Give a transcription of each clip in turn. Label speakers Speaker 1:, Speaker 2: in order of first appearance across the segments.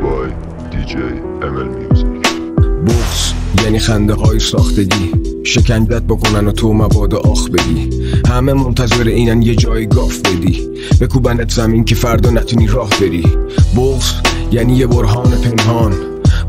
Speaker 1: by
Speaker 2: بغز یعنی خنده های ساختگی. شکنجت بکنن و تو مبادا آخ بدی. همه منتظر اینن یه جای گاف بدی. بکوبنت زمین که فردا نتونی راه بری. بغز یعنی یه برهان پنهان.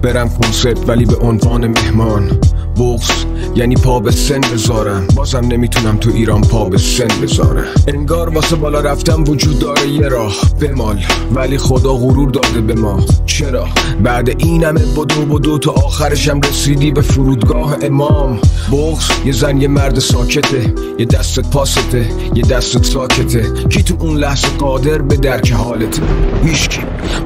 Speaker 2: برم کنسرت ولی به عنوان مهمان. بغز یعنی پا به سن بذارم. بازم نمی‌تونم تو ایران پا به سن بذارم. انگار واسه بالا رفتم وجود داره یه راه. بمال ولی خدا غرور داده به ما. چرا؟ بعد این همه بدو بدو تا آخرشم رسیدی به فرودگاه امام. بغز یه زن یه مرد ساکته. یه دستت پاسته یه دستت ساکته. کی تو اون لحظه قادر به درک حالته هیچکی.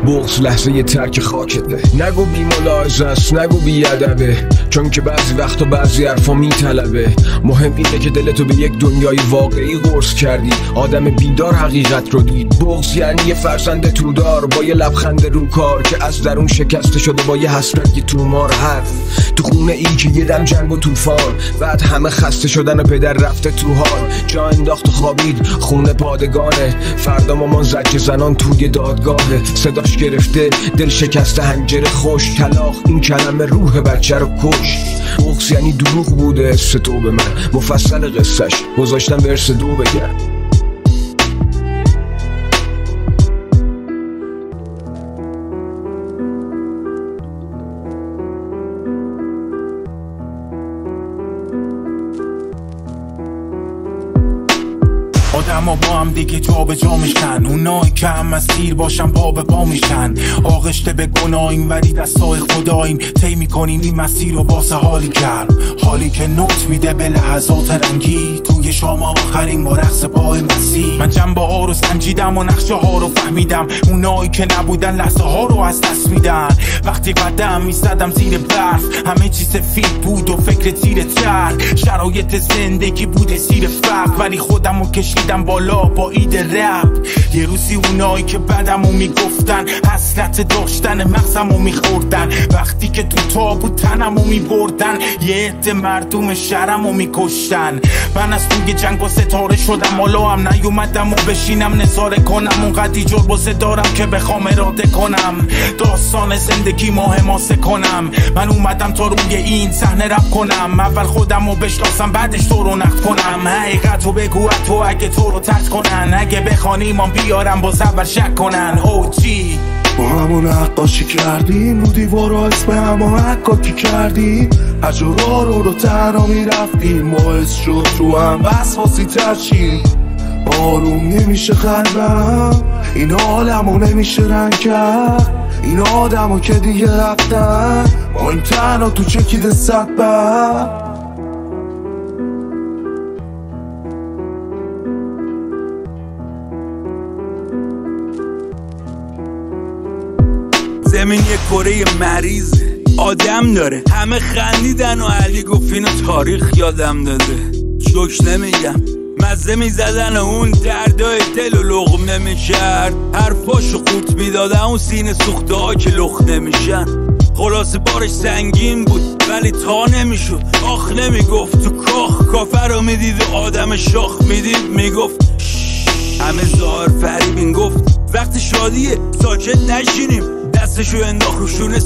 Speaker 2: بغز لحظه یه ترک خاکته. نگو بی ملاحظه است نگو بی ادبه چون که بعضی وقت و بعضی حرفا میطلبه. مهم اینه که دلتو به یک دنیای واقعی قرص کردی. آدم بیدار حقیقت رو دید. بغز یعنی یه فرزند تودار با یه لبخند رو کار که از درون شکسته شده با یه حسرت تو مار حرف. تو خونه ای که یه دم جنگ و طوفان. بعد همه خسته شدن و پدر رفته تو حال. جا انداخت و خوابید. خونه پادگانه. فردا مامان زجه زنان توی دادگاهه. صداش گرفته. دل شکسته هنجره خوش طلاق این کلمه روح بچه رو کش بغز یعنی دروغ بوده حس تو به من. مفصل قصهش. گذاشتم ورس دو بگم
Speaker 3: هم دیگه جا به جا میشن. اونایی که هم از تیر باشن پا به پا میشن. آغشته به گناهیم ولی دستای خداییم. طی می‌کنیم این مسیر رو واسه حالی کرد حالی که نوت میده به لحظات رنگی. توی شام آخرین با رقص پای مسیح من جنبه ها رو سنجیدم و نقشه ها رو فهمیدم. اونایی که نبودن لحظه ها رو از دست میدن. وقتی قدم می‌زدم زیر برف. همه چی سفید بود و فکر تیر تر شرایط زندگی بود زیر فقر ولی خودم رو کشیدم بالا. با اید رپ یه روزی اونایی که بدم رو می‌گفتن حسرت داشتن مغزم رو میخوردن. وقتی که تو تابو تنم رو میبردن یه عده مردم شرم رو میکشتن. من از توی جنگ با ستاره شدم حالا هم نیومدم و بشینم نظاره کنم. اونقدی جربوزه دارم که بخوام اراده کنم. داستان زندگی ما حماسه کنم. من اومدم تا روی این صحنه رپ کنم. اول خودم رو بشناسم بعدش تو رو نقد کنم. حقیقت رو بگو تو اگه تو رو ترد کنن. اگه بخوانی ما بیارم باز اول شک کنن. او چی؟
Speaker 4: با همون نقاشی کردیم رو دیوارا اسم همه حکاکی کردیم حجرا رو رو تنها می‌رفتیم باعث شد تو هم وسواسی ترچیم آروم نمیشه قلبم این عالمو نمیشه رنگ کرد. این آدمو که دیگه رفتن با این تنها تو چکیده صد بر.
Speaker 5: زمین یه کره مریضه آدم داره. همه خندیدن و علی گفت اینو تاریخ یادم داده. شک نمیگم. مزه می‌زدن و اون دردای دل و لغم نمی‌کرد. حرفاشو قورت می‌دادن. اون سینه سوخته که لخ نمیشن. خلاصه بارش سنگین بود ولی تا نمی‌شد. آخ نمی‌گفت. تو کاخ کافر رو می‌دید و آدم شاخ می‌دید. می‌گفت همه ظاهر فریبین گفت وقتی شادیه. ساکت نشینیم. دستشو انداخت رو شونش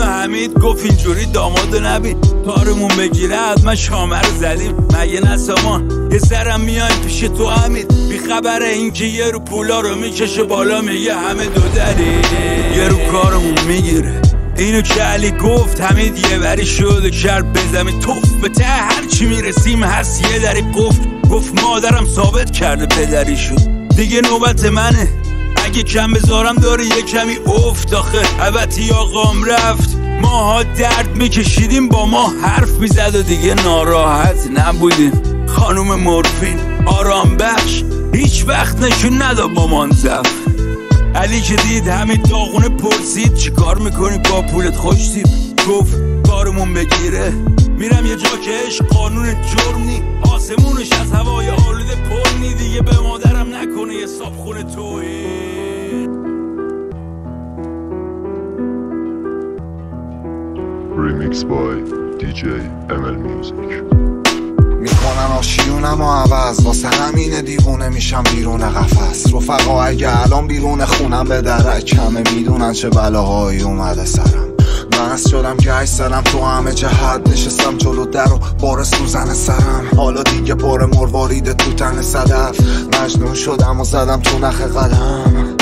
Speaker 5: و حمید. گفت اینجوری داماد و نبین. تارمون بگیره حتما شامه رو زدیم. مگه نه سامان؟ یه سرم میایم پیش تو حمید. بی خبره این که یه رو پولا رو می‌کشه بالا میگه همه دو دری یه رو کارمون می‌گیره. اینو که علی گفت حمید یه وری شد و زمین توف به ته هرچی می‌رسیم هست یه دری گفت گفت مادرم ثابت کرده پدری شد دیگه نوبت منه. اگه کم بذارم داره یه کمی افت. آخه البته آقام رفت. ماها درد میکشیدیم با ما حرف می‌زد و دیگه ناراحت نبودیم. خانوم مورفین آرام بخش. هیچ وقت نشون ندا با منزف علی که دید همین داغونه پرسید چیکار می‌کنی؟ با پولت خوشتیم گفت کارمون بگیره. میرم یه جا که قانون جرم نی آسمونش از هوای آلوده پر نی. دیگه به مادرم نکنه یه صابخونه توهین
Speaker 1: Remix by DJ ML Music.
Speaker 6: می‌کنن
Speaker 4: آشیونم و عوض. واسه همین دیوونه میشم بیرون قفس. رفقا اگه الان بیرون خونم به درک کمه می‌دونن چه بلاهایی اومده سرم. مست شدم گشت زدم تو همه جهت نشستم جلو در و بار سوزن سرم. حالا دیگه پر مروارید تو تن صدف. مجنون شدم و زدم تو نخ قدم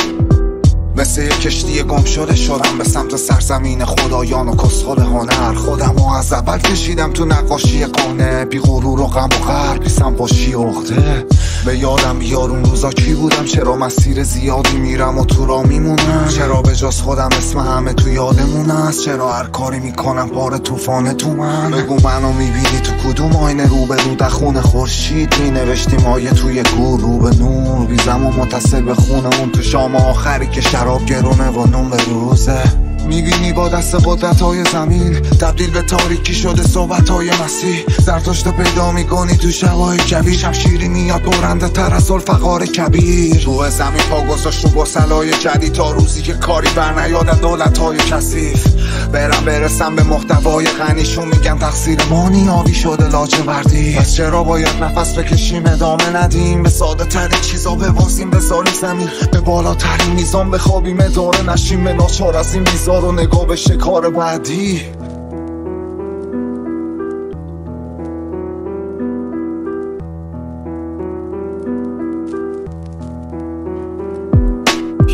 Speaker 4: مثل کشتی گم شده شدم به سمت سرزمین خدایان و کسخل هنر. خودم و از اول کشیدم تو نقاشی قانه بی غرور و غم و غر پیسم باشی اخته به یادم بیار اون روزا کی بودم؟ چرا مسیر زیادی میرم و تو را میمونم؟ چرا به جز خودم اسم همه تو یادمون است؟ چرا هر کاری می‌کنم بار طوفان تو من؟ بگو منو می‌بینی تو کدوم آینه؟ رو به رو دخون خورشید مینوشتی مایه توی گور رو به نور. بیزم و متصل به خونه اون تو شام آخری که شراب گرونه و نون به روزه. می‌بینی با دست قدرت های زمین. تبدیل به تاریکی شده صحبت های مسیح زرتشت پیدا می‌کنی تو شبای کبیر. شمشیری میاد برنده تر از الفقار کبیر. تو زمین پا گذاشت رو گسلای جدید تا روزی که کاری بر نیاد دولت های کثیف. برم برسم به محتوای غنیشون. میگم تقصیر ما نیابی شده لاجوردی. پس چرا باید نفس بکشیم؟ ادامه ندیم. به ساده ترین چیزا ببازیم بذاریم زمین. به بالاترین میزان بخوابیم. اداره نشیم. به ناچار از این میزار و نگاه به شکار بعدی.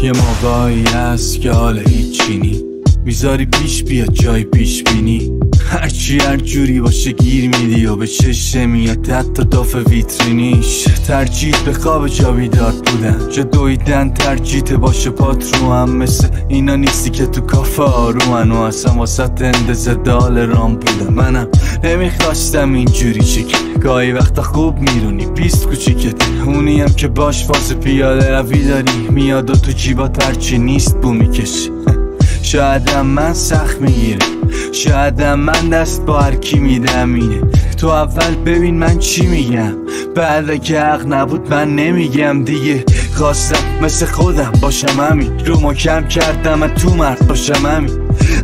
Speaker 7: یه موقعی هست که حال هیچی نی. می‌ذاری پیش بیاد جای پیش بینی. هرچی هر جوری باشه گیر میدی و به چشم میاد. حتی داف ویترینیش. ترجیح به خواب جا بیدار بودن. جا دویدن ترجیح باشه پات رو هم مثل اینا نیستی که تو کافه آرومن و اصلا واسط اندازه دال رام بودم منم نمی‌خواستم اینجوری چک گاهی وقتا خوب میرونی بیست کوچیکت. اونی هم که باش فاز پیاده روی داری. میاد و تو جیبات هرچی نیست بو می‌کشی شایدم من سخت می‌گیره شایدم من دست با هر کی میدم اینه. تو اول ببین من چی میگم. بعد که حق نبود من نمیگم دیگه. خواستم مثل خودم باشم همین. رو محکم کردم تو مرد باشم همین.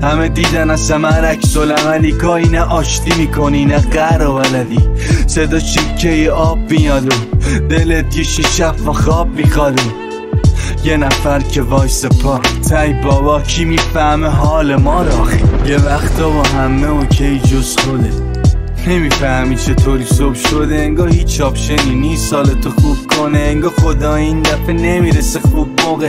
Speaker 7: همه دیدن از من عکس العملی کاری نه آشتی می‌کنی نه قر و ولدی. صدا چیکه آب میاد دلت یه شب و خواب می‌خواد یه نفر که وایس پا تای بابا کی می‌فهمه حال ما را؟ یه وقتا با همه اوکی جز خوده. نمی‌فهمی چطوری صبح شده انگار هیچ آپشنی نیست. سال تو خوب کنه انگار خدا این دفعه نمی‌رسه خوب موقع.